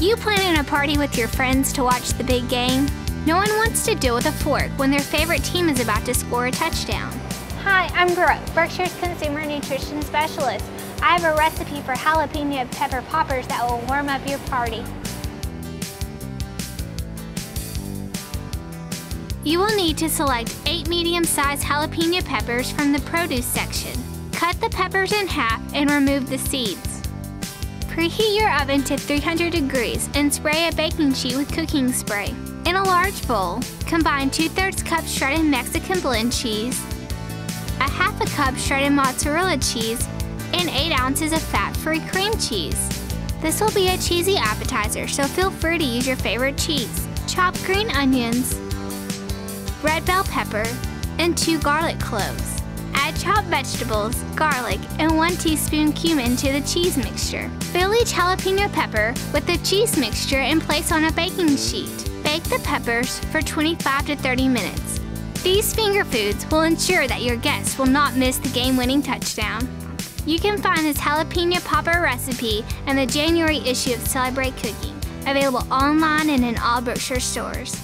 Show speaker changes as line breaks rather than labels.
you planning a party with your friends to watch the big game? No one wants to deal with a fork when their favorite team is about to score a touchdown.
Hi, I'm Brooke, Brookshire's Consumer Nutrition Specialist. I have a recipe for jalapeno pepper poppers that will warm up your party.
You will need to select 8 medium-sized jalapeno peppers from the produce section. Cut the peppers in half and remove the seeds. Preheat your oven to 300 degrees and spray a baking sheet with cooking spray. In a large bowl, combine 2 thirds cup shredded Mexican blend cheese, a half a cup shredded mozzarella cheese, and 8 ounces of fat-free cream cheese. This will be a cheesy appetizer, so feel free to use your favorite cheese. Chop green onions, red bell pepper, and 2 garlic cloves. Add chopped vegetables, garlic, and 1 teaspoon cumin to the cheese mixture. Fill each jalapeno pepper with the cheese mixture and place on a baking sheet. Bake the peppers for 25 to 30 minutes. These finger foods will ensure that your guests will not miss the game-winning touchdown. You can find this jalapeno popper recipe in the January issue of Celebrate Cooking, available online and in all Brookshire stores.